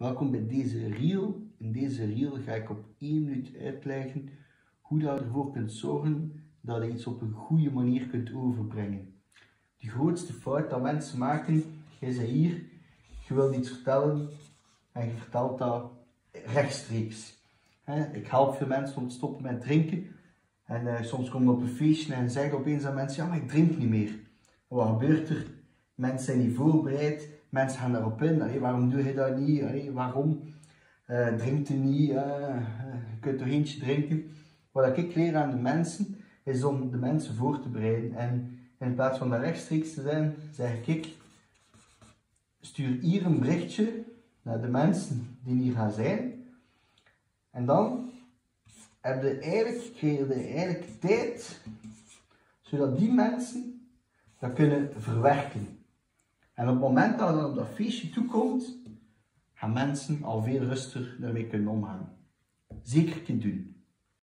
Welkom bij deze reel. In deze reel ga ik op één minuut uitleggen hoe je ervoor kunt zorgen dat je iets op een goede manier kunt overbrengen. De grootste fout dat mensen maken, is hier, je wilt iets vertellen en je vertelt dat rechtstreeks. Ik help veel mensen om te stoppen met drinken. En uh, soms komen op een feestje en zeggen opeens aan mensen, ja maar ik drink niet meer. wat gebeurt er? Mensen zijn niet voorbereid, mensen gaan daarop in. waarom doe je dat niet? waarom uh, drinkt je niet? Uh, je kunt er eentje drinken. Wat ik leer aan de mensen, is om de mensen voor te bereiden. En in plaats van daar rechtstreeks te zijn, zeg ik, stuur hier een berichtje naar de mensen die hier gaan zijn. En dan heb je eigenlijk, krijg je eigenlijk tijd, zodat die mensen dat kunnen verwerken. En op het moment dat je op dat feestje toekomt, gaan mensen al veel rustiger daarmee kunnen omgaan. Zeker te doen.